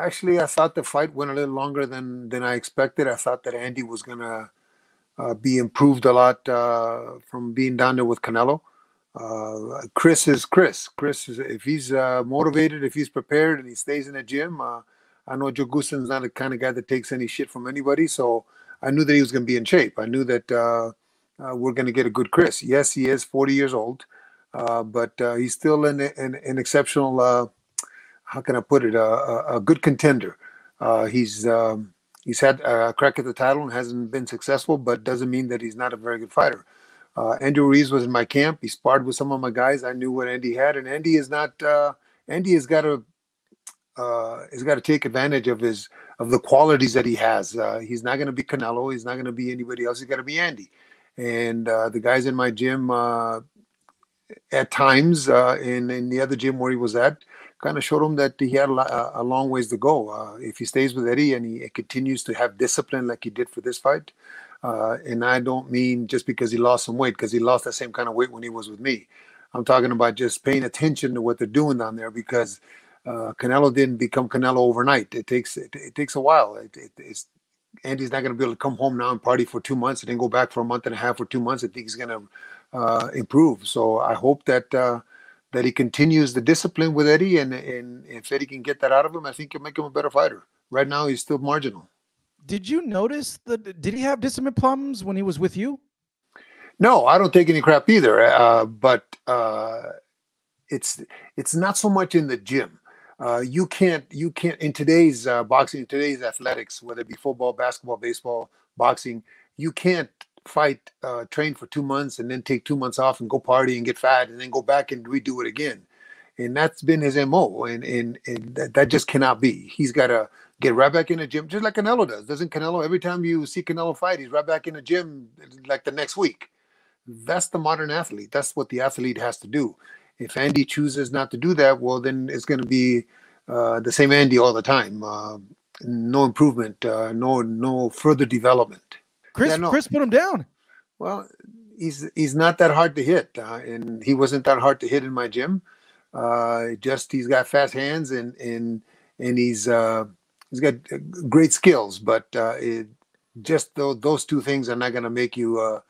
Actually, I thought the fight went a little longer than than I expected. I thought that Andy was gonna uh, be improved a lot uh, from being down there with Canelo. Uh, Chris is Chris. Chris is if he's uh, motivated, if he's prepared, and he stays in the gym. Uh, I know Joe Goossen's not the kind of guy that takes any shit from anybody, so I knew that he was going to be in shape. I knew that uh, we're going to get a good Chris. Yes, he is 40 years old, but he's still an, an, an exceptional how can I put it, a, a good contender. Uh, he's um, he's had a crack at the title and hasn't been successful, but doesn't mean that he's not a very good fighter. Uh, Andy Ruiz was in my camp. He sparred with some of my guys. I knew what Andy had, and Andy is not. Uh, Andy has got to uh, has got to take advantage of his of the qualities that he has. Uh, he's not going to be Canelo. He's not going to be anybody else. He's got to be Andy. And uh, the guys in my gym, at times, uh, in in the other gym where he was at, kind of showed him that he had a, a long ways to go. Uh, if he stays with Eddie and he continues to have discipline like he did for this fight, uh, and I don't mean just because he lost some weight, because he lost that same kind of weight when he was with me. I'm talking about just paying attention to what they're doing down there because uh, Canelo didn't become Canelo overnight. It takes it, it takes a while. It, it, it's Andy's not going to be able to come home now and party for two months and then go back for a month and a half or two months. I think he's going to uh, improve. So I hope that uh, that he continues the discipline with Eddie, and and if Eddie can get that out of him, I think it'll make him a better fighter. Right now, he's still marginal. Did you notice that? Did he have discipline problems when he was with you? No, I don't take any crap either. Uh, but uh, it's it's not so much in the gym. Uh, you can't you can't in today's uh, boxing, today's athletics, whether it be football, basketball, baseball, boxing, you can't fight, uh, train for two months, and then take two months off and go party and get fat, and then go back and redo it again. And that's been his mo, and and, and that, that just cannot be. He's got to get right back in the gym, just like Canelo does. Doesn't Canelo every time you see Canelo fight, he's right back in the gym like the next week. That's the modern athlete. That's what the athlete has to do. If Andy chooses not to do that, well, then it's going to be uh, the same Andy all the time. Uh, no improvement, uh, no no further development. Chris yeah, no. Chris put him down. Well, he's he's not that hard to hit, uh, and he wasn't that hard to hit in my gym. Uh, just he's got fast hands and and and he's uh, he's got uh, great skills, but uh, it, just those those two things are not going to make you uh,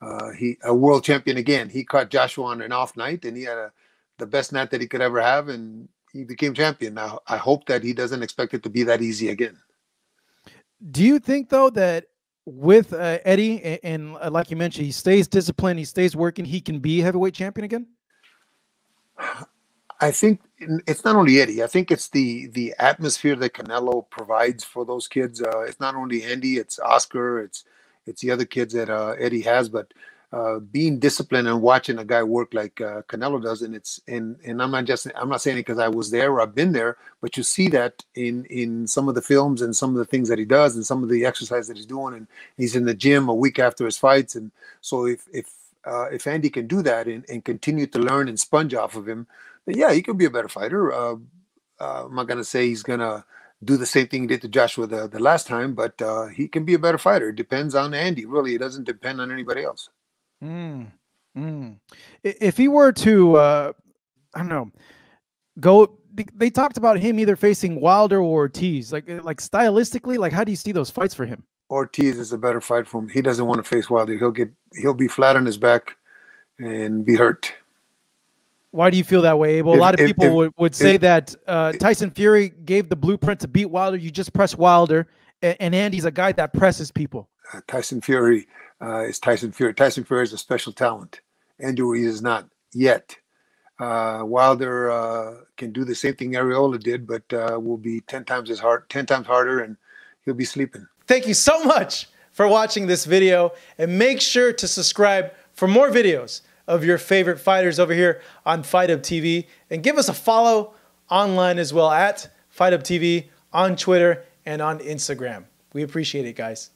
uh, he a world champion again. He caught Joshua on an off night, and he had a, the best night that he could ever have, and he became champion. Now I hope that he doesn't expect it to be that easy again. Do you think though that with uh, Eddie, and, and uh, like you mentioned, he stays disciplined, he stays working, he can be heavyweight champion again? I think it's not only Eddie. I think it's the the atmosphere that Canelo provides for those kids. Uh, it's not only Andy, it's Oscar, it's it's the other kids that uh, Eddie has, but uh, being disciplined and watching a guy work like uh, Canelo does, and it's and and I'm not just I'm not saying it because I was there or I've been there, but you see that in in some of the films and some of the things that he does and some of the exercise that he's doing, and he's in the gym a week after his fights, and so if if uh, if Andy can do that and, and continue to learn and sponge off of him, then yeah, he could be a better fighter. Uh, uh, I'm not gonna say he's gonna do the same thing he did to Joshua the, the last time, but uh, he can be a better fighter. It depends on Andy. Really, it doesn't depend on anybody else. Mm, mm. If he were to, uh, I don't know, go. They talked about him either facing Wilder or Ortiz. Like, uh, like stylistically, like how do you see those fights for him? Ortiz is a better fight for him. He doesn't want to face Wilder. He'll get, he'll be flat on his back, and be hurt. Why do you feel that way, Abel? If, a lot of if, people if, would, would say that uh, Tyson Fury gave the blueprint to beat Wilder. You just press Wilder, and, and Andy's a guy that presses people. Uh, Tyson Fury uh, is Tyson Fury. Tyson Fury is a special talent. Andrew Ruiz is not yet. Uh, Wilder uh, can do the same thing Arreola did, but uh, will be ten times as hard, ten times harder, and he'll be sleeping. Thank you so much for watching this video, and make sure to subscribe for more videos of your favorite fighters over here on Fight Hub TV, and give us a follow online as well at Fight Hub TV on Twitter and on Instagram. We appreciate it, guys.